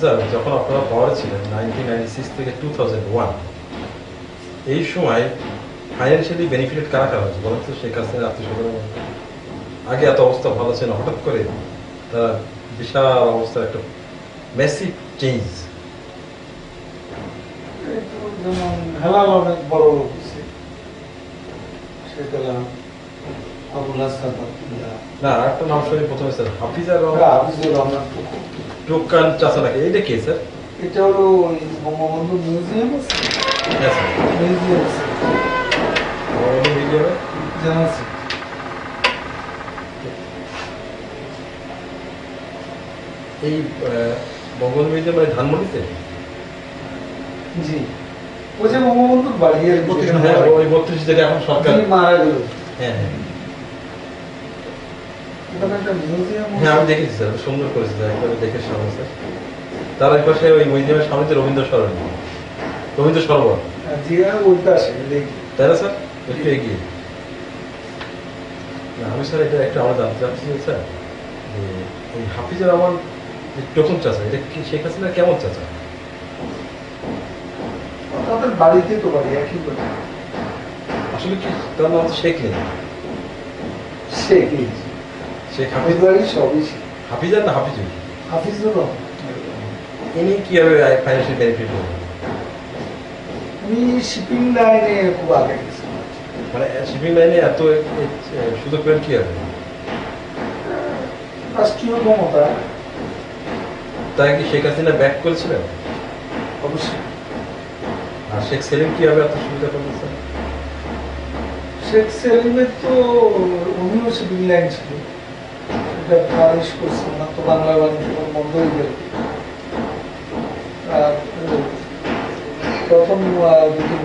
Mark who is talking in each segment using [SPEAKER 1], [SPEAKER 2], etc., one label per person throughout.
[SPEAKER 1] Sir যখন আপনারা পাওয়ারে ছিলেন নাইনটিন থেকে টু এই সময় ফাইন্যান্সিয়ালি বেনিফিটেড কারা কারা হয়েছে বলেন তো? শেখ হাসিনার আত্মীয়? আগে এত অবস্থা ভালো ছিল হঠাৎ করে তারা বিশাল অবস্থা, একটা মেসিভ চেঞ্জ
[SPEAKER 2] যেমন হেলাল অনেক বড় লোক শেখ হেলাল আবুল হাসান আব্দুল্লাহ
[SPEAKER 1] না একটা নাম শুনি প্রথমে স্যার হাফিজা
[SPEAKER 2] হাফিজুর রহমান। টুকু
[SPEAKER 1] চাচা নাকি? এইটা কে স্যার?
[SPEAKER 2] এটা হলো ওই বঙ্গবন্ধু মিউজিয়াম আছে? মিউজিয়াম আছে।
[SPEAKER 1] বঙ্গবন্ধু
[SPEAKER 2] জানা আছে।
[SPEAKER 1] এই আহ, বঙ্গবন্ধু মিডিয়ামে ধানমন্ডিতে?
[SPEAKER 2] জি। ওই যে বঙ্গবন্ধুর বাড়ি
[SPEAKER 1] হ্যাঁ বত্রিশ থেকে এখন সরকার।
[SPEAKER 2] মারা গেল।
[SPEAKER 1] হ্যাঁ হ্যাঁ। হ্যাঁ আমি দেখেছি স্যার সুন্দর করেছি স্যার একবার দেখে সামনে স্যার। তার এক পাশে ওই মিউজিয়ামের সামনে যে রবীন্দ্র সরণ রবীন্দ্র সরোবর।
[SPEAKER 2] জিয়া ওই পাশে দেখি।
[SPEAKER 1] তাই না স্যার? একটু এগিয়ে। না আমি স্যার এটা একটা আমরা জানতে চাচ্ছি যে স্যার যে এই হাফিজুর রহমান যে টোকন চাচা এটা কি শেখ হাসিনা কেমন চাচা?
[SPEAKER 2] তাদের বাড়িতে তো বাড়ি একই
[SPEAKER 1] আসলে কি তার নাম শেখ নেই?
[SPEAKER 2] শেখ
[SPEAKER 1] শেখ
[SPEAKER 2] হাফিজ
[SPEAKER 1] হাফিজ
[SPEAKER 2] বাড়ি সবই শেখ।
[SPEAKER 1] না হাফিজুর
[SPEAKER 2] হাফিজুর
[SPEAKER 1] ইনি কীভাবে ফাইন্যান্সিয়াল বেনিফিট হবে
[SPEAKER 2] উনি শিপিং লাইনে খুব আগে
[SPEAKER 1] মানে শিপিং লাইনে এত সুযোগ পেলেন কি হবে
[SPEAKER 2] রাষ্ট্রীয় ক্ষমতা।
[SPEAKER 1] তাই কি শেখ হাসিনা ব্যাক করেছিলেন
[SPEAKER 2] অবশ্যই।
[SPEAKER 1] আর শেখ সেলিম কীভাবে এত সুবিধা পেলেন স্যার?
[SPEAKER 2] শেখ সেলিমের তো উনিও শিপিং লাইন ছিল। করছে তো বাংলা বন্ধ হয়ে গেল প্রথম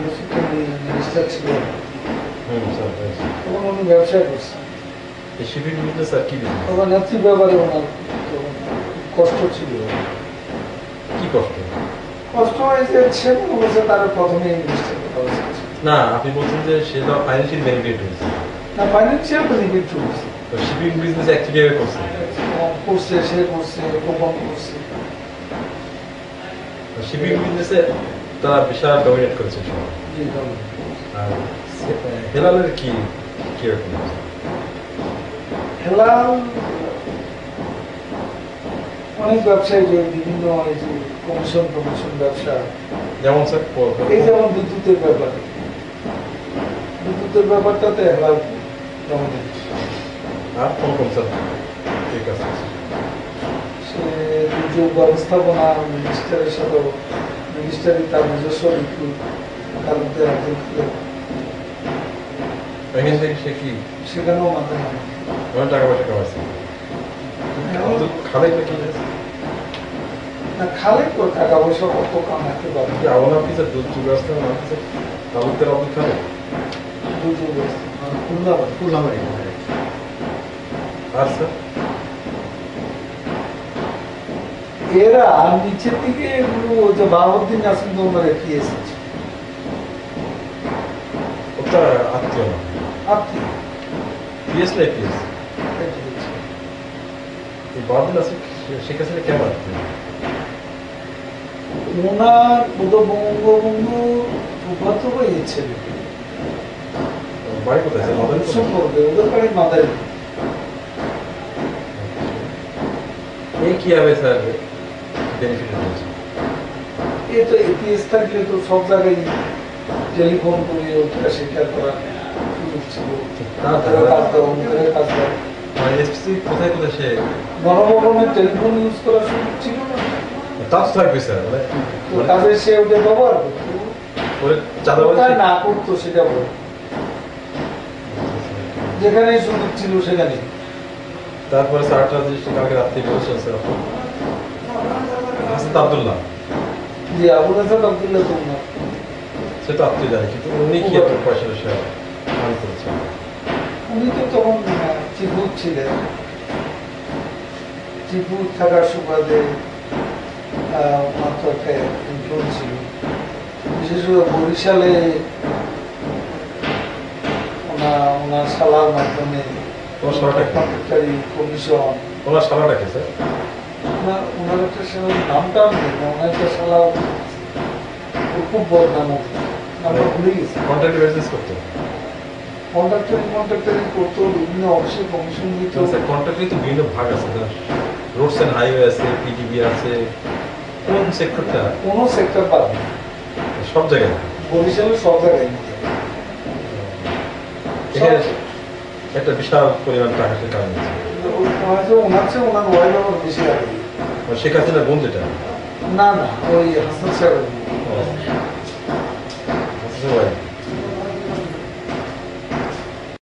[SPEAKER 2] বছর মিনিস্টার. তখন উনি ব্যবসা করছেন? তখন ব্যাপারে ওনার কষ্ট ছিল।
[SPEAKER 1] কি কষ্ট?
[SPEAKER 2] কষ্ট হয়েছে মনে তার প্রথমে কথা
[SPEAKER 1] না আপনি বলছেন যে সেটা ফাইন্যান্সিয়াল বেনিফিট হয়েছে।
[SPEAKER 2] না ফাইন্যান্সিয়াল বেনিফিট হয়েছে।
[SPEAKER 1] তো শিপিং বিজনেস অ্যাক্টিভ করছে
[SPEAKER 2] করছে সে করছে কোপন করছে
[SPEAKER 1] শিপিং বিজনেসে তারা বিশাল ডমিনেট করেছে আর হেলালের কি কীরকম
[SPEAKER 2] হেলাল অনেক ব্যবসায়ী যে বিভিন্ন এই যে কমিশন কমিশন ব্যবসা
[SPEAKER 1] যেমন স্যার
[SPEAKER 2] এই যেমন বিদ্যুতের ব্যাপারে বিদ্যুতের ব্যাপারটাতে হেলাল dominant।
[SPEAKER 1] আর কোন কোন স্যার ঠিক আছে।
[SPEAKER 2] সে দুর্যোগ ব্যবস্থাপনা মিনিস্টারের সাথে তার নিজস্ব রিক্রুট তার মধ্যে একজন
[SPEAKER 1] সে কি?
[SPEAKER 2] সেখানেও মাথা
[SPEAKER 1] টাকা পয়সা কামাইছে আব্দুল খালেক
[SPEAKER 2] না খালে টাকা পয়সা কত কামাতে পারে?
[SPEAKER 1] কি দুর্যোগ তালুকদার
[SPEAKER 2] দুর্যোগ খুলনা এরা নিচের দিকে এগুলো যে নাসিম তোমরা রেখে এসেছে?
[SPEAKER 1] ওটা আত্মীয়। না পিএস না পিএস এই বাদিন আছে শেখ হাসিনা কেমন আত্মীয়?
[SPEAKER 2] ওনার বোধ বঙ্গবন্ধু ভাই ছেলে
[SPEAKER 1] বাড়ি কোথায়?
[SPEAKER 2] ওদের বাড়ি মাদারি
[SPEAKER 1] কীভাবে স্যার? বেনিফিট
[SPEAKER 2] এ তো এপিএস থাকলে তো সব জায়গায় টেলিফোন করে ওটা স্বীকার
[SPEAKER 1] মানে
[SPEAKER 2] টেলিফোন ইউজ সুযোগ ছিল না।
[SPEAKER 1] তার তো থাকবে স্যার মানে
[SPEAKER 2] কাজে সে ওটা ব্যবহার করতো।
[SPEAKER 1] ওরে চাঁদাবাজি
[SPEAKER 2] কোথায় না করতো সেটা বল। যেখানে সুযোগ ছিল সেখানে
[SPEAKER 1] তারপরে কালকে রাত্রে স্যার। হাসান আবদুল্লাহ।
[SPEAKER 2] যে আবুল হাসান আবদুল্লাহ তোমরা
[SPEAKER 1] সে তো আত্মীয় কিন্তু উনি কি আপনার পয়সা করেছেন?
[SPEAKER 2] উনি তো তখন চিপুর ছিলেন। চিপুর থাকার সুবাদে একটা ইনফ্লুয়েন্স ছিল। বিশেষ করে বরিশালে ওনার ওনার শালার মাধ্যমে
[SPEAKER 1] তোমার শালাটা কি?
[SPEAKER 2] কমিশন।
[SPEAKER 1] ওনার শালাটা কে স্যার?
[SPEAKER 2] ওনার ওনার একটা সেরকম নামটা আমি জানি না, ওনার একটা শালা খুব বড় নাম ওর। ভুলে গেছি।
[SPEAKER 1] কন্ট্রাক্ট বিজনেস করতো
[SPEAKER 2] কন্ট্রাক্টারিং কন্ট্রাক্টারিং করতো বিভিন্ন অফিসে কমিশন দিত
[SPEAKER 1] কন্ট্রাক্টে তো বিভিন্ন ভাগ আছে রোডস এন্ড হাইওয়ে আছে পিডিবি আছে কোন সেক্টরটা
[SPEAKER 2] কোনো সেক্টর পাবে
[SPEAKER 1] সব জায়গায়।
[SPEAKER 2] বরিশালের সব জায়গায়।
[SPEAKER 1] একটা বিশাল পরিমাণ টাকা সে
[SPEAKER 2] আগে
[SPEAKER 1] শেখ হাসিনার বোন যেটা?
[SPEAKER 2] না না ওই হাসান সাহেব।